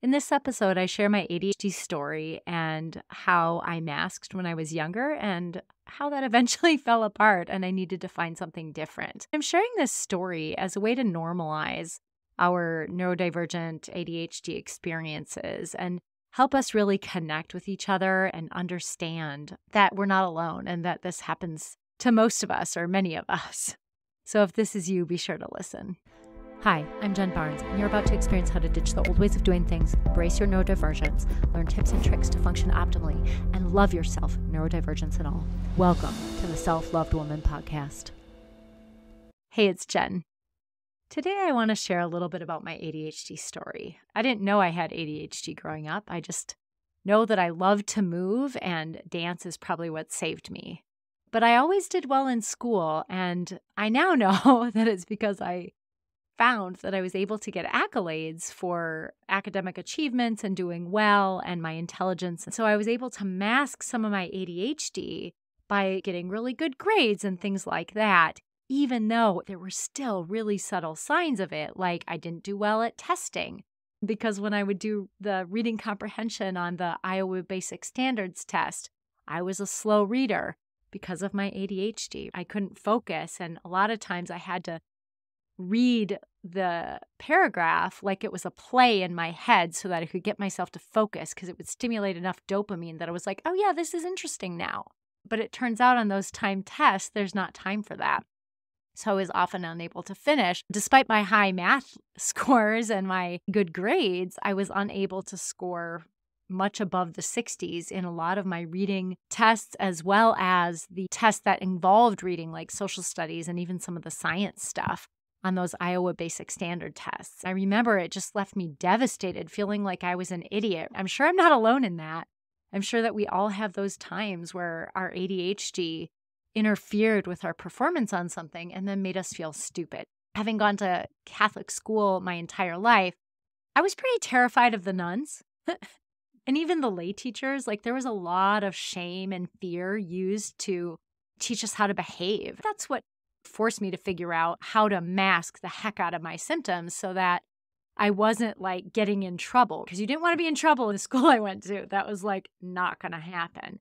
In this episode, I share my ADHD story and how I masked when I was younger and how that eventually fell apart and I needed to find something different. I'm sharing this story as a way to normalize our neurodivergent ADHD experiences and help us really connect with each other and understand that we're not alone and that this happens to most of us or many of us. So if this is you, be sure to listen. Hi, I'm Jen Barnes, and you're about to experience how to ditch the old ways of doing things, embrace your neurodivergence, learn tips and tricks to function optimally, and love yourself, neurodivergence and all. Welcome to the Self Loved Woman podcast. Hey, it's Jen. Today, I want to share a little bit about my ADHD story. I didn't know I had ADHD growing up. I just know that I love to move, and dance is probably what saved me. But I always did well in school, and I now know that it's because I found that I was able to get accolades for academic achievements and doing well and my intelligence. So I was able to mask some of my ADHD by getting really good grades and things like that, even though there were still really subtle signs of it, like I didn't do well at testing. Because when I would do the reading comprehension on the Iowa Basic Standards test, I was a slow reader because of my ADHD. I couldn't focus, and a lot of times I had to read the paragraph like it was a play in my head so that I could get myself to focus because it would stimulate enough dopamine that I was like, oh, yeah, this is interesting now. But it turns out on those time tests, there's not time for that. So I was often unable to finish. Despite my high math scores and my good grades, I was unable to score much above the 60s in a lot of my reading tests, as well as the tests that involved reading, like social studies and even some of the science stuff on those Iowa basic standard tests. I remember it just left me devastated, feeling like I was an idiot. I'm sure I'm not alone in that. I'm sure that we all have those times where our ADHD interfered with our performance on something and then made us feel stupid. Having gone to Catholic school my entire life, I was pretty terrified of the nuns. and even the lay teachers, like there was a lot of shame and fear used to teach us how to behave. That's what forced me to figure out how to mask the heck out of my symptoms so that I wasn't like getting in trouble because you didn't want to be in trouble in the school I went to. That was like not going to happen.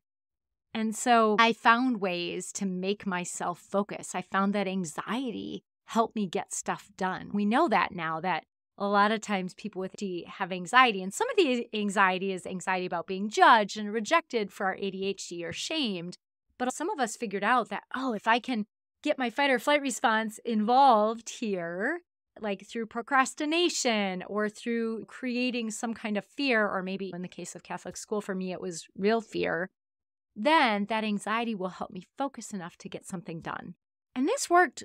And so I found ways to make myself focus. I found that anxiety helped me get stuff done. We know that now that a lot of times people with D have anxiety, and some of the anxiety is anxiety about being judged and rejected for our ADHD or shamed. But some of us figured out that, oh, if I can get my fight or flight response involved here, like through procrastination or through creating some kind of fear, or maybe in the case of Catholic school, for me, it was real fear, then that anxiety will help me focus enough to get something done. And this worked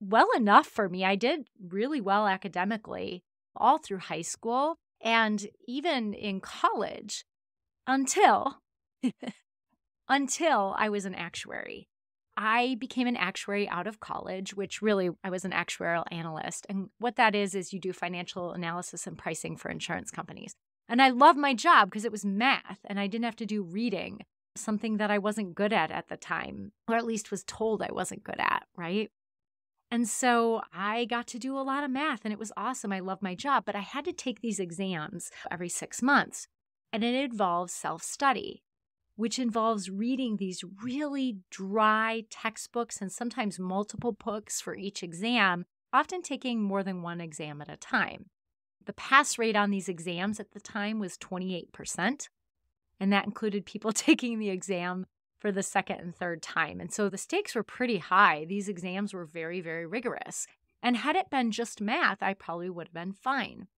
well enough for me. I did really well academically all through high school and even in college until until I was an actuary. I became an actuary out of college, which really I was an actuarial analyst. And what that is, is you do financial analysis and pricing for insurance companies. And I loved my job because it was math and I didn't have to do reading, something that I wasn't good at at the time, or at least was told I wasn't good at, right? And so I got to do a lot of math and it was awesome. I loved my job, but I had to take these exams every six months and it involves self study which involves reading these really dry textbooks and sometimes multiple books for each exam, often taking more than one exam at a time. The pass rate on these exams at the time was 28%, and that included people taking the exam for the second and third time. And so the stakes were pretty high. These exams were very, very rigorous. And had it been just math, I probably would have been fine.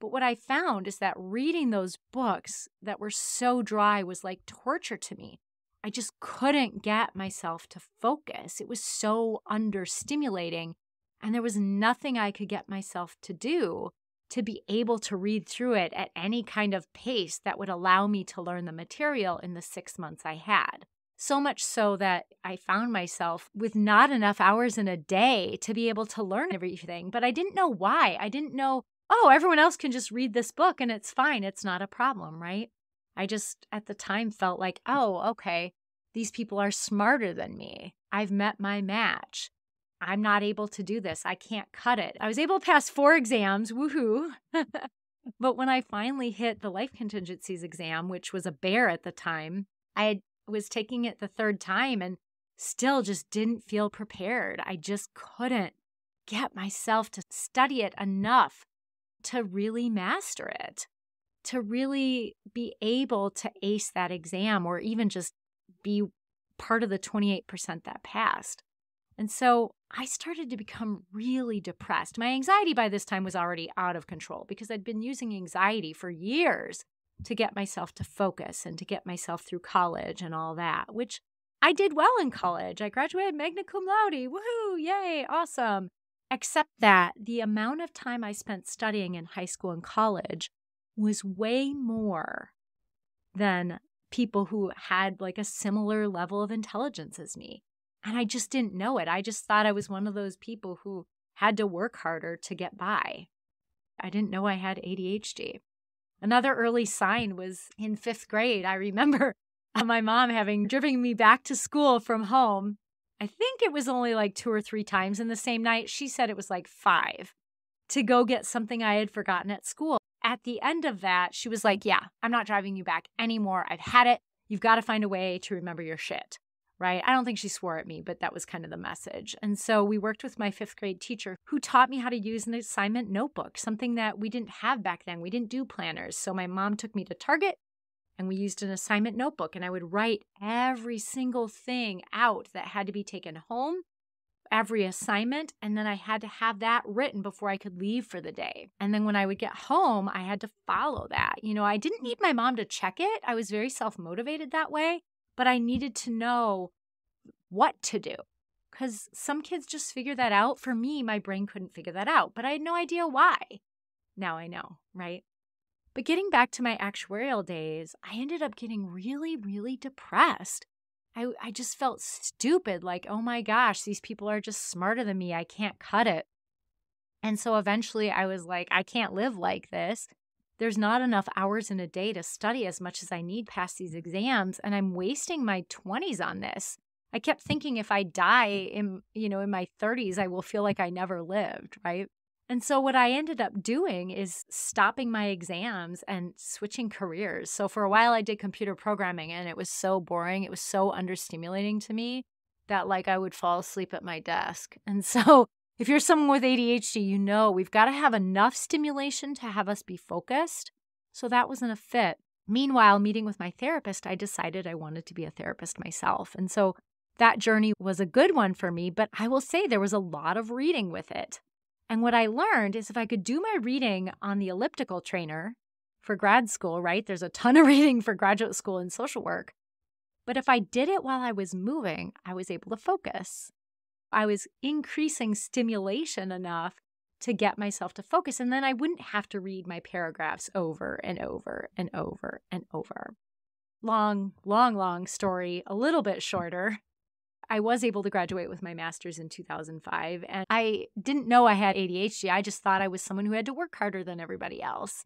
But what I found is that reading those books that were so dry was like torture to me. I just couldn't get myself to focus. It was so understimulating. And there was nothing I could get myself to do to be able to read through it at any kind of pace that would allow me to learn the material in the six months I had. So much so that I found myself with not enough hours in a day to be able to learn everything. But I didn't know why. I didn't know oh, everyone else can just read this book and it's fine. It's not a problem, right? I just at the time felt like, oh, okay, these people are smarter than me. I've met my match. I'm not able to do this. I can't cut it. I was able to pass four exams, woohoo. but when I finally hit the life contingencies exam, which was a bear at the time, I was taking it the third time and still just didn't feel prepared. I just couldn't get myself to study it enough to really master it, to really be able to ace that exam or even just be part of the 28% that passed. And so I started to become really depressed. My anxiety by this time was already out of control because I'd been using anxiety for years to get myself to focus and to get myself through college and all that, which I did well in college. I graduated magna cum laude. Woohoo! Yay! Awesome. Except that the amount of time I spent studying in high school and college was way more than people who had like a similar level of intelligence as me. And I just didn't know it. I just thought I was one of those people who had to work harder to get by. I didn't know I had ADHD. Another early sign was in fifth grade. I remember my mom having driven me back to school from home. I think it was only like two or three times in the same night. She said it was like five to go get something I had forgotten at school. At the end of that, she was like, Yeah, I'm not driving you back anymore. I've had it. You've got to find a way to remember your shit right? I don't think she swore at me, but that was kind of the message. And so we worked with my fifth grade teacher who taught me how to use an assignment notebook, something that we didn't have back then. We didn't do planners. So my mom took me to Target and we used an assignment notebook and I would write every single thing out that had to be taken home. Every assignment, and then I had to have that written before I could leave for the day. And then when I would get home, I had to follow that. You know, I didn't need my mom to check it. I was very self motivated that way but I needed to know what to do because some kids just figure that out. For me, my brain couldn't figure that out, but I had no idea why. Now I know, right? But getting back to my actuarial days, I ended up getting really, really depressed. I, I just felt stupid like, oh my gosh, these people are just smarter than me. I can't cut it. And so eventually I was like, I can't live like this there's not enough hours in a day to study as much as I need past these exams and I'm wasting my 20s on this. I kept thinking if I die mm. in you know in my 30s I will feel like I never lived, right? And so what I ended up doing is stopping my exams and switching careers. So for a while I did computer programming and it was so boring, it was so understimulating to me that like I would fall asleep at my desk. And so if you're someone with ADHD, you know we've got to have enough stimulation to have us be focused. So that wasn't a fit. Meanwhile, meeting with my therapist, I decided I wanted to be a therapist myself. And so that journey was a good one for me, but I will say there was a lot of reading with it. And what I learned is if I could do my reading on the elliptical trainer for grad school, right? There's a ton of reading for graduate school and social work. But if I did it while I was moving, I was able to focus. I was increasing stimulation enough to get myself to focus. And then I wouldn't have to read my paragraphs over and over and over and over. Long, long, long story, a little bit shorter. I was able to graduate with my master's in 2005, and I didn't know I had ADHD. I just thought I was someone who had to work harder than everybody else.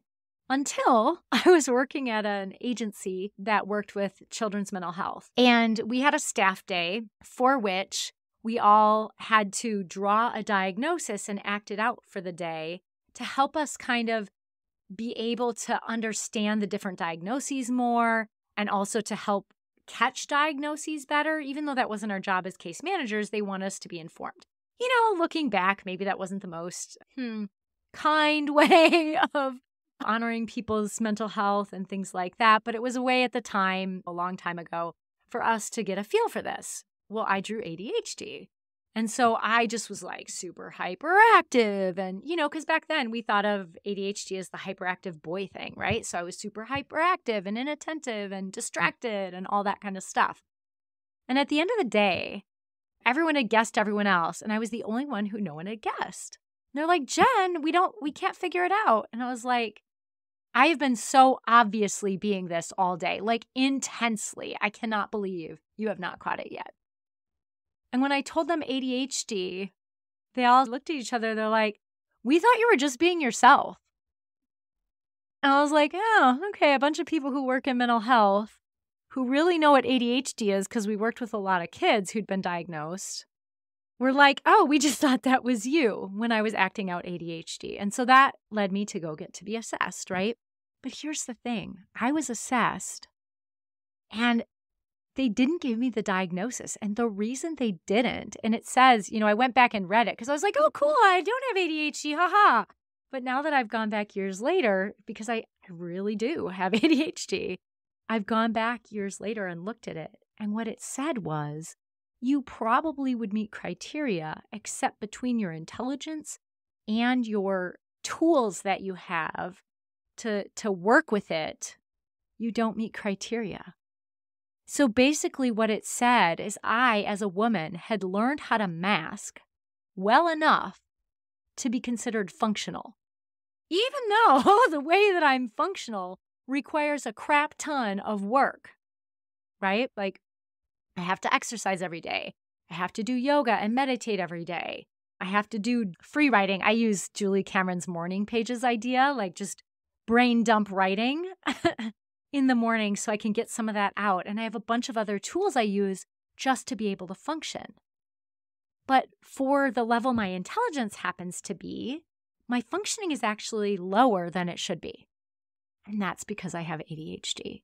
Until I was working at an agency that worked with children's mental health. And we had a staff day for which we all had to draw a diagnosis and act it out for the day to help us kind of be able to understand the different diagnoses more and also to help catch diagnoses better. Even though that wasn't our job as case managers, they want us to be informed. You know, looking back, maybe that wasn't the most hmm, kind way of honoring people's mental health and things like that, but it was a way at the time, a long time ago, for us to get a feel for this well, I drew ADHD. And so I just was like super hyperactive. And, you know, because back then we thought of ADHD as the hyperactive boy thing, right? So I was super hyperactive and inattentive and distracted and all that kind of stuff. And at the end of the day, everyone had guessed everyone else. And I was the only one who no one had guessed. And they're like, Jen, we don't, we can't figure it out. And I was like, I have been so obviously being this all day, like intensely. I cannot believe you have not caught it yet. And when I told them ADHD, they all looked at each other. They're like, We thought you were just being yourself. And I was like, Oh, okay. A bunch of people who work in mental health who really know what ADHD is because we worked with a lot of kids who'd been diagnosed. were like, oh, we just thought that was you when I was acting out ADHD. And so that led me to go get to be assessed, right? But here's the thing I was assessed and they didn't give me the diagnosis. And the reason they didn't, and it says, you know, I went back and read it because I was like, oh, cool, I don't have ADHD, haha. But now that I've gone back years later, because I, really do have ADHD, I've gone back years later and looked at it. And what it said was, you probably would meet criteria, except between your intelligence and your tools that you have to, to work with it, you don't meet criteria. So basically, what it said is I, as a woman, had learned how to mask well enough to be considered functional. Even though the way that I'm functional requires a crap ton of work, right? Like, I have to exercise every day. I have to do yoga and meditate every day. I have to do free writing. I use Julia Cameron's morning pages idea, like just brain dump writing. in the morning so I can get some of that out. And I have a bunch of other tools I use just to be able to function. But for the level my intelligence happens to be, my functioning is actually lower than it should be. And that's because I have ADHD.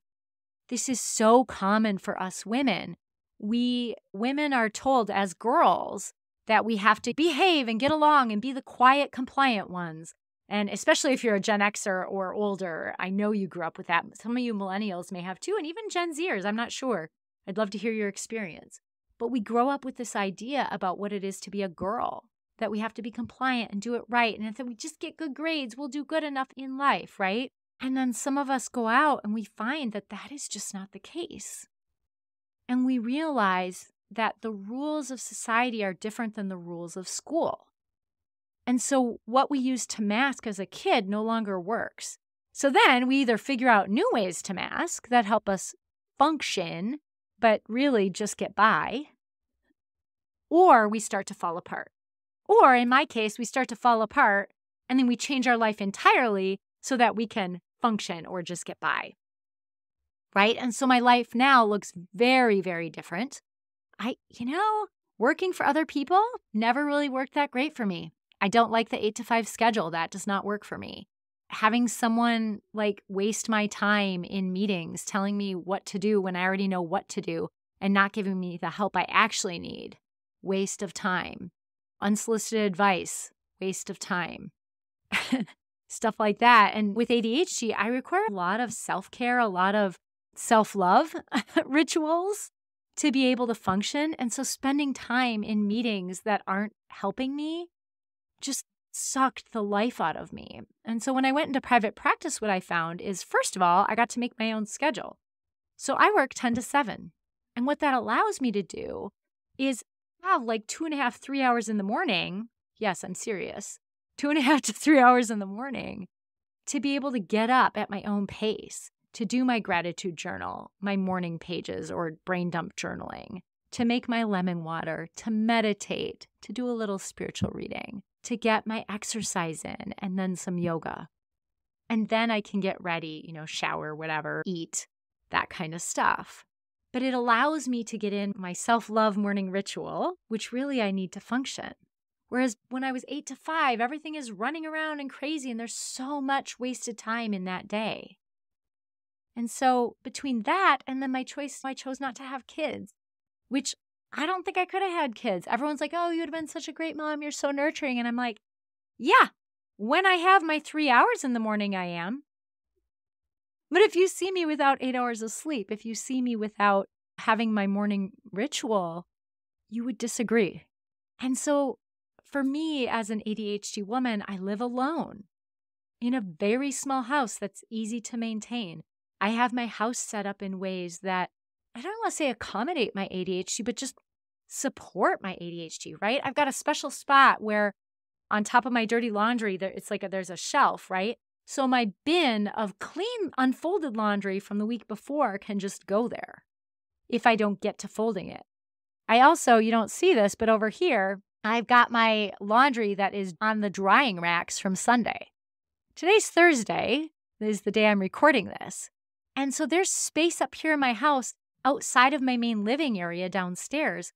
This is so common for us women. We women are told as girls that we have to behave and get along and be the quiet, compliant ones. And especially if you're a Gen Xer or older, I know you grew up with that. Some of you millennials may have too, and even Gen Zers, I'm not sure. I'd love to hear your experience. But we grow up with this idea about what it is to be a girl, that we have to be compliant and do it right. And if we just get good grades, we'll do good enough in life, right? And then some of us go out and we find that that is just not the case. And we realize that the rules of society are different than the rules of school. And so what we used to mask as a kid no longer works. So then we either figure out new ways to mask that help us function, but really just get by, or we start to fall apart. Or in my case, we start to fall apart and then we change our life entirely so that we can function or just get by. Right? And so my life now looks very, very different. I, you know, working for other people never really worked that great for me. I don't like the eight to five schedule. That does not work for me. Having someone like waste my time in meetings telling me what to do when I already know what to do and not giving me the help I actually need, waste of time. Unsolicited advice, waste of time. Stuff like that. And with ADHD, I require a lot of self care, a lot of self love rituals to be able to function. And so spending time in meetings that aren't helping me just sucked the life out of me. And so when I went into private practice, what I found is first of all, I got to make my own schedule. So I work 10 to 7. And what that allows me to do is have like two and a half, three hours in the morning. Yes, I'm serious. Two and a half to three hours in the morning to be able to get up at my own pace, to do my gratitude journal, my morning pages, or brain dump journaling, to make my lemon water, to meditate, to do a little spiritual reading to get my exercise in and then some yoga. And then I can get ready, you know, shower, whatever, eat, that kind of stuff. But it allows me to get in my self love morning ritual, which really I need to function. Whereas when I was eight to five, everything is running around and crazy, and there's so much wasted time in that day. And so between that and then my choice, I chose not to have kids, which I don't think I could have had kids. Everyone's like, oh, you'd have been such a great mom. You're so nurturing. And I'm like, yeah, when I have my three hours in the morning, I am. But if you see me without eight hours of sleep, if you see me without having my morning ritual, you would disagree. And so for me, as an ADHD woman, I live alone in a very small house that's easy to maintain. I have my house set up in ways that I don't want to say accommodate my ADHD, but just support my ADHD, right? I've got a special spot where on top of my dirty laundry, there, it's like a, there's a shelf, right? So my bin of clean, unfolded laundry from the week before can just go there if I don't get to folding it. I also, you don't see this, but over here, I've got my laundry that is on the drying racks from Sunday. Today's Thursday, is the day I'm recording this. And so there's space up here in my house outside of my main living area downstairs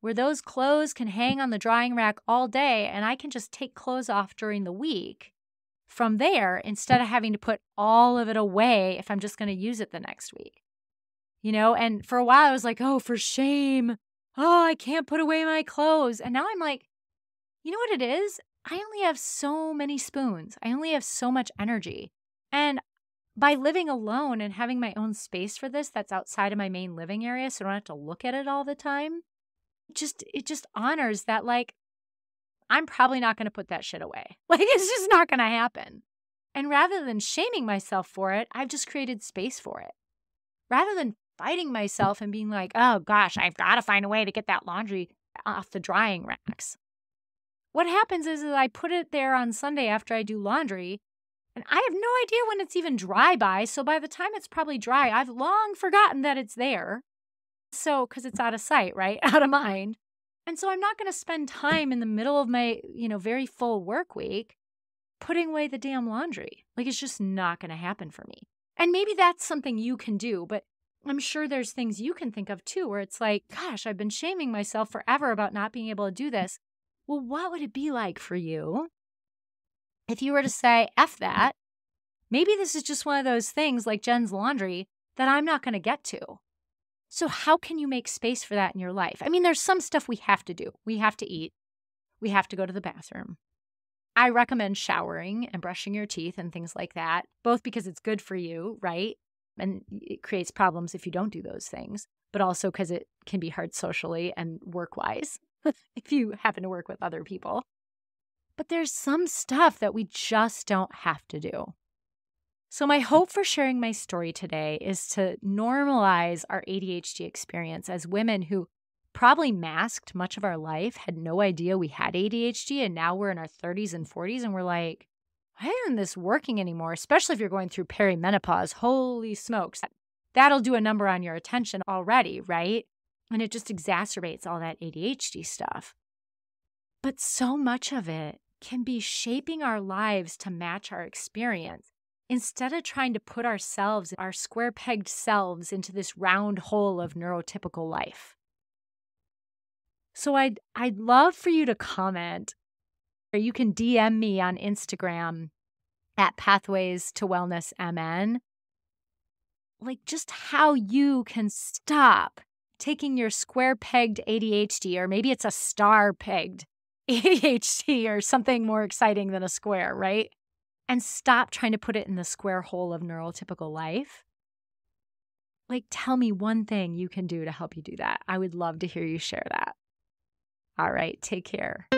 where those clothes can hang on the drying rack all day and I can just take clothes off during the week from there instead of having to put all of it away if I'm just going to use it the next week. You know, and for a while I was like, oh, for shame. Oh, I can't put away my clothes. And now I'm like, you know what it is? I only have so many spoons. I only have so much energy. And by living alone and having my own space for this that's outside of my main living area so I don't have to look at it all the time, just it just honors that like I'm probably not going to put that shit away. Like it's just not going to happen. And rather than shaming myself for it, I've just created space for it. Rather than fighting myself and being like, "Oh gosh, I've got to find a way to get that laundry off the drying racks." What happens is, is I put it there on Sunday after I do laundry, and I have no idea when it's even dry by. So by the time it's probably dry, I've long forgotten that it's there. So, because it's out of sight, right? Out of mind. And so I'm not going to spend time in the middle of my, you know, very full work week putting away the damn laundry. Like it's just not going to happen for me. And maybe that's something you can do, but I'm sure there's things you can think of too where it's like, gosh, I've been shaming myself forever about not being able to do this. Well, what would it be like for you if you were to say, F mm-hmm. that? Maybe this is just one of those things like Jen's laundry that I'm not going to get to. So, how can you make space for that in your life? I mean, there's some stuff we have to do. We have to eat, we have to go to the bathroom. I recommend showering and brushing your teeth and things like that, both because it's good for you, right? And it creates problems if you don't do those things, but also because it can be hard socially and work wise if you happen to work with other people. But there's some stuff that we just don't have to do. So, my mm. hope for sharing my story today is to normalize our ADHD experience as women who probably masked much of our life, had no idea we had ADHD, and now we're in our 30s and 40s and we're like, why isn't this working anymore? Especially if you're going through perimenopause. Holy smokes. That'll do a number on your attention already, right? And it just exacerbates all that ADHD stuff. But so much of it can be shaping our lives to match our experience instead of trying to put ourselves, our square pegged selves, into this round hole of neurotypical life. So I'd I'd love for you to comment or you can DM me on Instagram at Pathways to Wellness MN. Like just how you can stop taking your square pegged ADHD, or maybe it's a star pegged ADHD or something more exciting than a square, right? and stop trying to put it in the square hole of neurotypical life. Like, tell me one thing you can do to help you do that. I would love to hear you share that. All right, take care.